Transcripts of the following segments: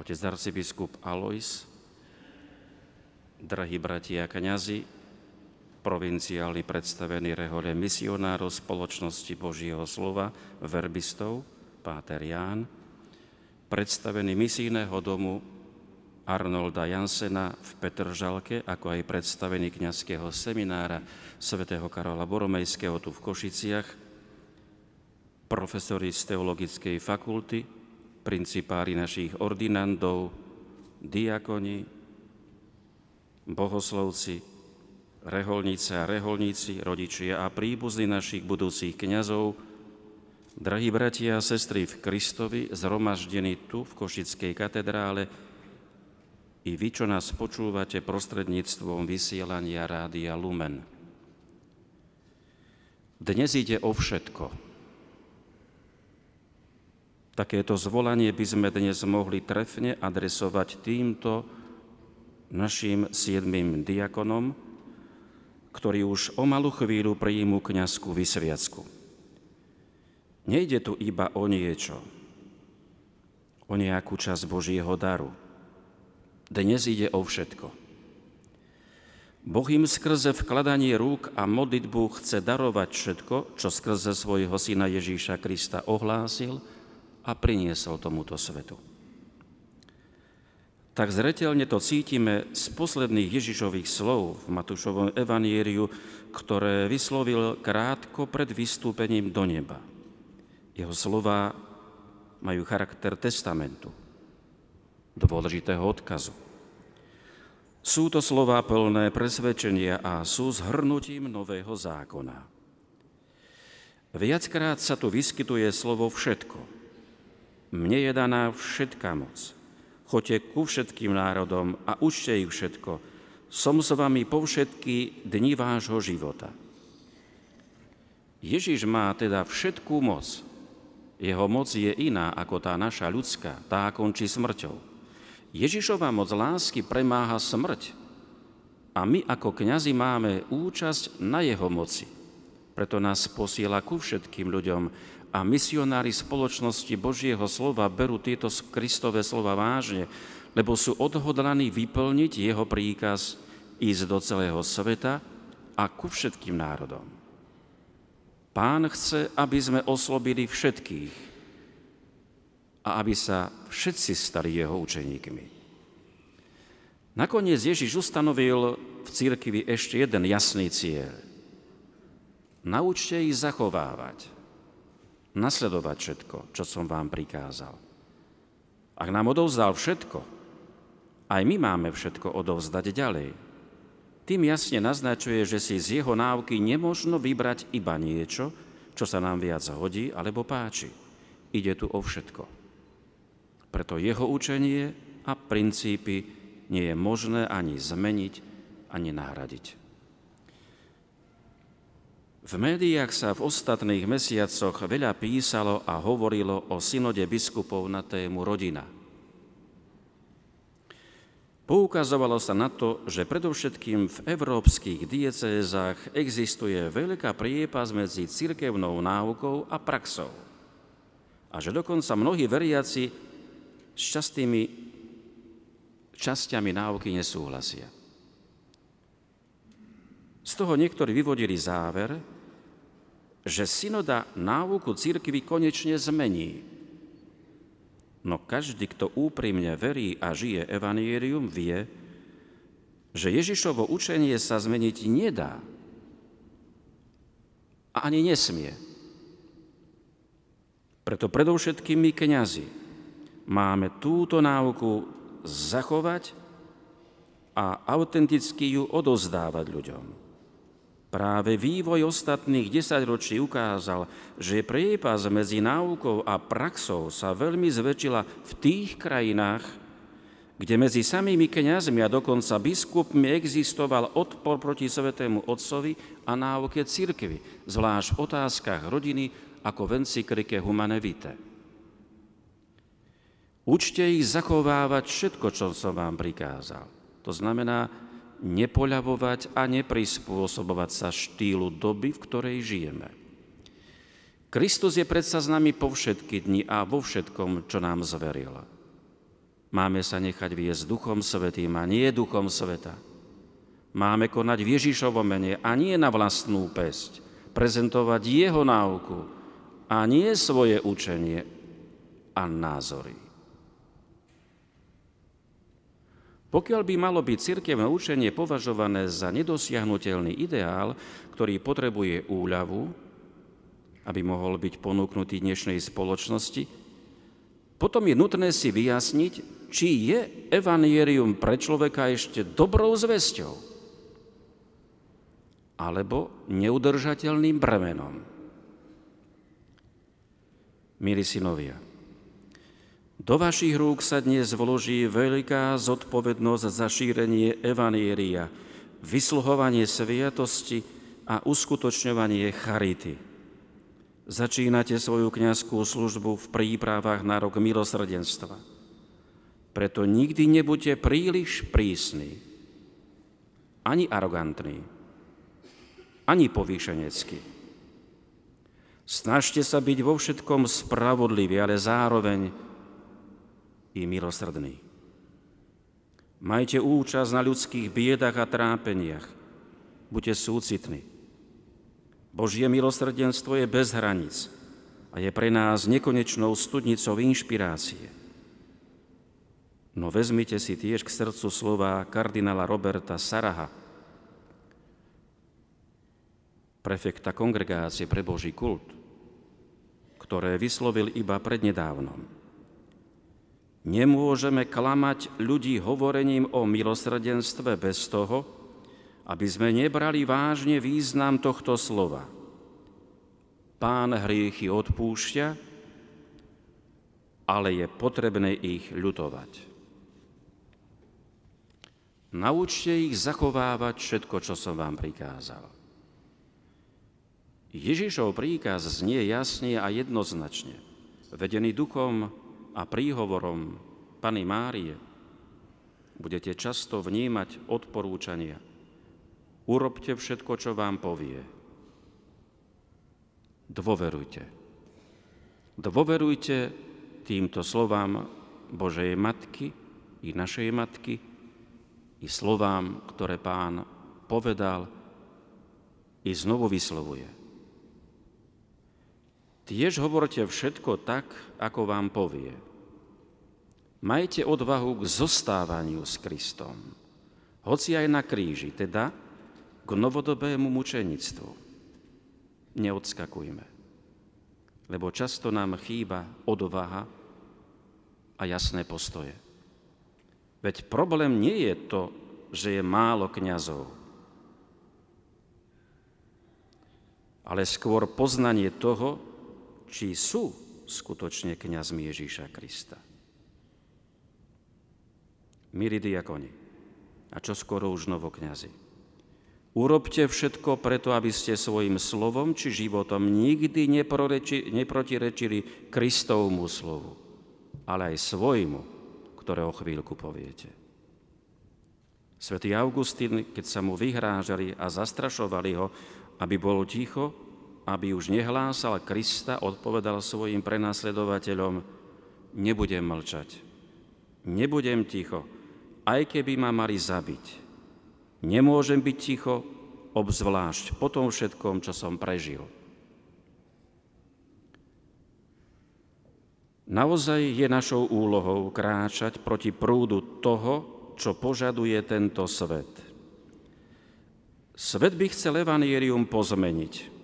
otec arcibiskup Alois, drahí bratia a kniazy, provinciálni predstavení rehole misionárov spoločnosti Božieho slova, verbistov, Páter Ján, predstavený misijného domu Arnolda Jansena v Petržalke, ako aj predstavený kňazského seminára svätého Karola Boromejského tu v Košiciach, profesori z teologickej fakulty, principári našich ordinandov, diakoni, bohoslovci, reholnice a reholníci, rodičia a príbuzní našich budúcich kňazov, drahí bratia a sestry v Kristovi, zhromaždení tu v Košickej katedrále, i vy, čo nás počúvate prostredníctvom vysielania Rádia Lumen. Dnes ide o všetko. Takéto zvolanie by sme dnes mohli trefne adresovať týmto našim siedmým diakonom, ktorí už o malú chvíľu prijímu kniazskú vysviacku. Nejde tu iba o niečo, o nejakú časť Božieho daru. Dnes ide o všetko. Boh im skrze vkladanie rúk a modlitbu chce darovať všetko, čo skrze svojho syna Ježíša Krista ohlásil a priniesol tomuto svetu. Tak zretelne to cítime z posledných Ježišových slov v Matúšovom evanieriu, ktoré vyslovil krátko pred vystúpením do neba. Jeho slova majú charakter testamentu dôležitého odkazu. Sú to slova plné presvedčenia a sú zhrnutím nového zákona. Viackrát sa tu vyskytuje slovo všetko. Mne je daná všetká moc. Choďte ku všetkým národom a učte ich všetko. Som s vami po všetky dni vášho života. Ježiš má teda všetkú moc. Jeho moc je iná ako tá naša ľudská, tá končí smrťou. Ježišova moc lásky premáha smrť a my ako kňazi máme účasť na jeho moci. Preto nás posiela ku všetkým ľuďom a misionári spoločnosti Božieho slova berú tieto Kristové slova vážne, lebo sú odhodlaní vyplniť jeho príkaz ísť do celého sveta a ku všetkým národom. Pán chce, aby sme oslobili všetkých, a aby sa všetci stali jeho učeníkmi. Nakoniec Ježiš ustanovil v církvi ešte jeden jasný cieľ. Naučte ich zachovávať, nasledovať všetko, čo som vám prikázal. Ak nám odovzdal všetko, aj my máme všetko odovzdať ďalej. Tým jasne naznačuje, že si z jeho náuky nemožno vybrať iba niečo, čo sa nám viac hodí alebo páči. Ide tu o všetko. Preto jeho učenie a princípy nie je možné ani zmeniť, ani nahradiť. V médiách sa v ostatných mesiacoch veľa písalo a hovorilo o synode biskupov na tému rodina. Poukazovalo sa na to, že predovšetkým v európskych diecézach existuje veľká priepas medzi cirkevnou náukou a praxou. A že dokonca mnohí veriaci s častými časťami náuky nesúhlasia. Z toho niektorí vyvodili záver, že synoda náuku církvy konečne zmení. No každý, kto úprimne verí a žije evanierium, vie, že Ježišovo učenie sa zmeniť nedá a ani nesmie. Preto predovšetkým my kniazy, máme túto náuku zachovať a autenticky ju odozdávať ľuďom. Práve vývoj ostatných desaťročí ukázal, že priepas medzi náukou a praxou sa veľmi zväčšila v tých krajinách, kde medzi samými kňazmi a dokonca biskupmi existoval odpor proti Svetému Otcovi a náuke cirkvy, zvlášť v otázkach rodiny ako v encyklike Humane Vitae. Učte ich zachovávať všetko, čo som vám prikázal. To znamená nepoľavovať a neprispôsobovať sa štýlu doby, v ktorej žijeme. Kristus je predsa s nami po všetky dni a vo všetkom, čo nám zveril. Máme sa nechať viesť duchom svetým a nie duchom sveta. Máme konať v Ježišovom mene a nie na vlastnú pesť. Prezentovať jeho náuku a nie svoje učenie a názory. Pokiaľ by malo byť cirkevné učenie považované za nedosiahnutelný ideál, ktorý potrebuje úľavu, aby mohol byť ponúknutý dnešnej spoločnosti, potom je nutné si vyjasniť, či je evanierium pre človeka ešte dobrou zväzťou alebo neudržateľným bremenom. Milí synovia, do vašich rúk sa dnes vloží veľká zodpovednosť za šírenie evanieria, vysluhovanie sviatosti a uskutočňovanie charity. Začínate svoju kniazskú službu v prípravách na rok milosrdenstva. Preto nikdy nebuďte príliš prísni, ani arogantní, ani povýšeneckí. Snažte sa byť vo všetkom spravodliví, ale zároveň i milosrdný. Majte účasť na ľudských biedach a trápeniach. Buďte súcitní. Božie milosrdenstvo je bez hranic a je pre nás nekonečnou studnicou inšpirácie. No vezmite si tiež k srdcu slova kardinála Roberta Saraha, prefekta kongregácie pre Boží kult, ktoré vyslovil iba prednedávnom. Nemôžeme klamať ľudí hovorením o milosrdenstve bez toho, aby sme nebrali vážne význam tohto slova. Pán hriechy odpúšťa, ale je potrebné ich ľutovať. Naučte ich zachovávať všetko, čo som vám prikázal. Ježišov príkaz znie jasne a jednoznačne, vedený duchom a príhovorom Pany Márie budete často vnímať odporúčania. Urobte všetko, čo vám povie. Dôverujte. Dôverujte týmto slovám Božej Matky i našej Matky i slovám, ktoré Pán povedal i znovu vyslovuje. Tiež hovorte všetko tak, ako vám povie. Majte odvahu k zostávaniu s Kristom, hoci aj na kríži, teda k novodobému mučenictvu. Neodskakujme, lebo často nám chýba odvaha a jasné postoje. Veď problém nie je to, že je málo kňazov, ale skôr poznanie toho, či sú skutočne kniazmi Ježíša Krista. Milí diakoni, a čo skoro už novokňazi, urobte všetko preto, aby ste svojim slovom či životom nikdy neprotirečili Kristovmu slovu, ale aj svojmu, ktoré o chvíľku poviete. Svetý Augustín, keď sa mu vyhrážali a zastrašovali ho, aby bol ticho, aby už nehlásal Krista, odpovedal svojim prenasledovateľom, nebudem mlčať, nebudem ticho, aj keby ma mali zabiť. Nemôžem byť ticho, obzvlášť po tom všetkom, čo som prežil. Naozaj je našou úlohou kráčať proti prúdu toho, čo požaduje tento svet. Svet by chcel evanierium pozmeniť,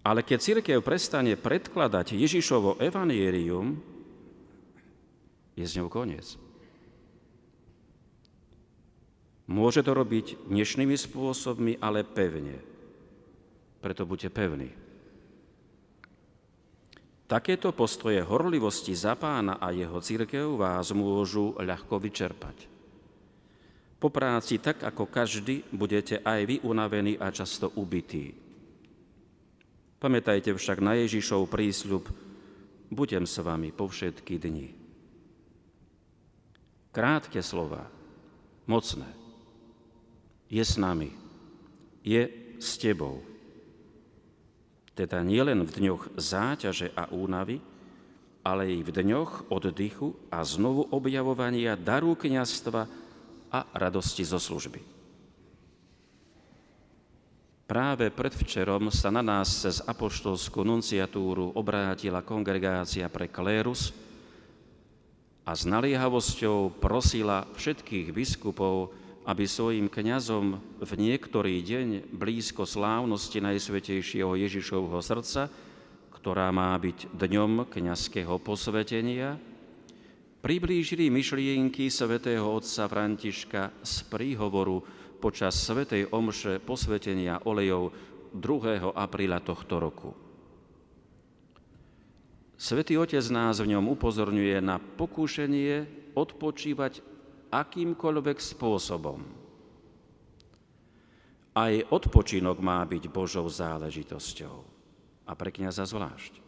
ale keď církev prestane predkladať Ježišovo evanierium, je s ňou koniec. Môže to robiť dnešnými spôsobmi, ale pevne. Preto buďte pevní. Takéto postoje horlivosti za pána a jeho církev vás môžu ľahko vyčerpať. Po práci, tak ako každý, budete aj vy unavení a často ubití. Pamätajte však na Ježišov prísľub, budem s vami po všetky dni. Krátke slova, mocné. Je s nami, je s tebou. Teda nielen v dňoch záťaže a únavy, ale i v dňoch oddychu a znovu objavovania daru kniazstva a radosti zo služby. Práve predvčerom sa na nás cez apoštolskú nunciatúru obrátila kongregácia pre klérus a s naliehavosťou prosila všetkých biskupov, aby svojim kňazom v niektorý deň blízko slávnosti Najsvetejšieho Ježišovho srdca, ktorá má byť dňom kňazského posvetenia, priblížili myšlienky svätého otca Františka z príhovoru počas Svetej Omše posvetenia olejov 2. apríla tohto roku. Svetý Otec nás v ňom upozorňuje na pokúšenie odpočívať akýmkoľvek spôsobom. Aj odpočinok má byť Božou záležitosťou a pre kniaza zvlášť.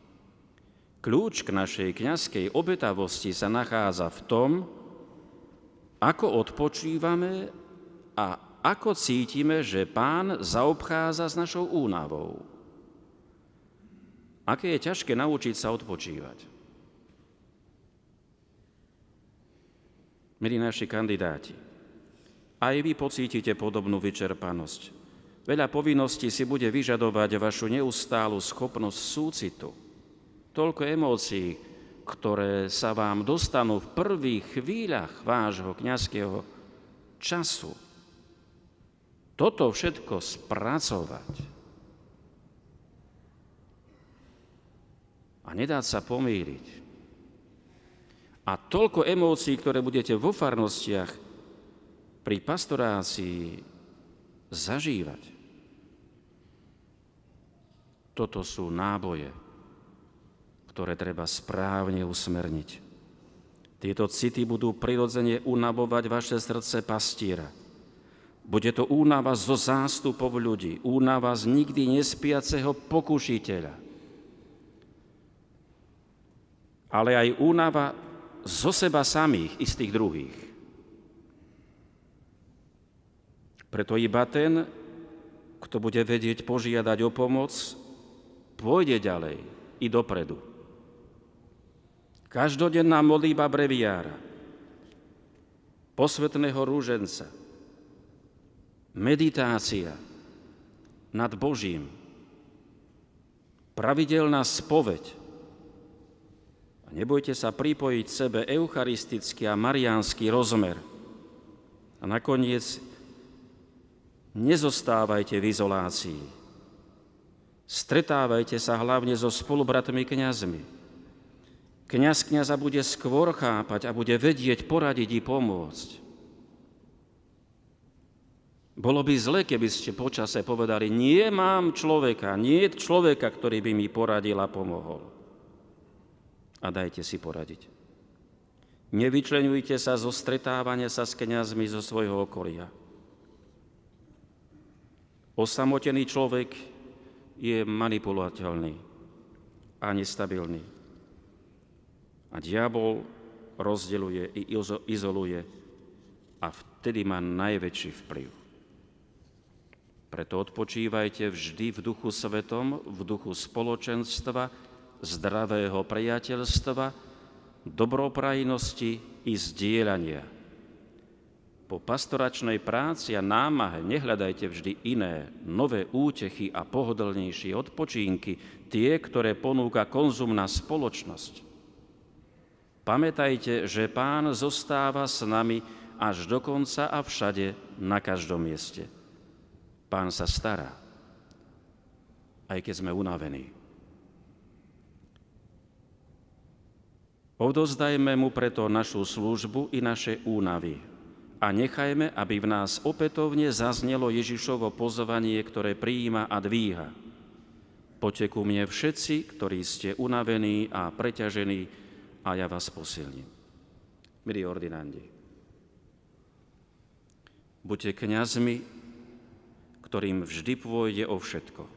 Kľúč k našej kniazkej obetavosti sa nachádza v tom, ako odpočívame a ako cítime, že pán zaobchádza s našou únavou. Aké je ťažké naučiť sa odpočívať. Milí naši kandidáti, aj vy pocítite podobnú vyčerpanosť. Veľa povinností si bude vyžadovať vašu neustálu schopnosť súcitu. Toľko emócií, ktoré sa vám dostanú v prvých chvíľach vášho kniazského času, toto všetko spracovať a nedáť sa pomýliť. A toľko emócií, ktoré budete vo farnostiach pri pastorácii zažívať. Toto sú náboje, ktoré treba správne usmerniť. Tieto city budú prirodzene unabovať vaše srdce pastíra – bude to únava zo zástupov ľudí, únava z nikdy nespiaceho pokušiteľa. Ale aj únava zo seba samých, istých druhých. Preto iba ten, kto bude vedieť požiadať o pomoc, pôjde ďalej i dopredu. Každodenná modlíba breviára, posvetného rúženca – meditácia nad Božím, pravidelná spoveď. A nebojte sa pripojiť sebe eucharistický a mariánsky rozmer. A nakoniec nezostávajte v izolácii. Stretávajte sa hlavne so spolubratmi kňazmi. Kňaz kňaza bude skôr chápať a bude vedieť poradiť i pomôcť. Bolo by zle, keby ste počase povedali, nie mám človeka, nie je človeka, ktorý by mi poradil a pomohol. A dajte si poradiť. Nevyčlenujte sa zo stretávania sa s kniazmi zo svojho okolia. Osamotený človek je manipulateľný a nestabilný. A diabol rozdeluje i izoluje a vtedy má najväčší vplyv. Preto odpočívajte vždy v duchu svetom, v duchu spoločenstva, zdravého priateľstva, dobroprajnosti i zdieľania. Po pastoračnej práci a námahe nehľadajte vždy iné, nové útechy a pohodlnejšie odpočínky, tie, ktoré ponúka konzumná spoločnosť. Pamätajte, že Pán zostáva s nami až do konca a všade, na každom mieste. Pán sa stará, aj keď sme unavení. Odozdajme mu preto našu službu i naše únavy a nechajme, aby v nás opätovne zaznelo Ježišovo pozvanie, ktoré prijíma a dvíha. Poďte ku mne všetci, ktorí ste unavení a preťažení, a ja vás posilním. Milí ordinandi, buďte kňazmi ktorým vždy pôjde o všetko.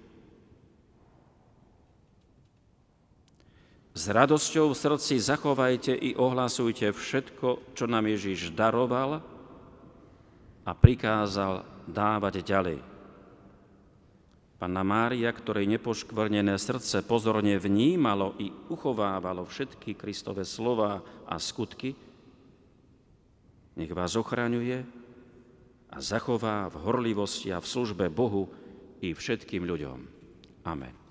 S radosťou v srdci zachovajte i ohlasujte všetko, čo nám Ježiš daroval a prikázal dávať ďalej. Panna Mária, ktorej nepoškvrnené srdce pozorne vnímalo i uchovávalo všetky Kristové slova a skutky, nech vás ochraňuje a zachová v horlivosti a v službe Bohu i všetkým ľuďom. Amen.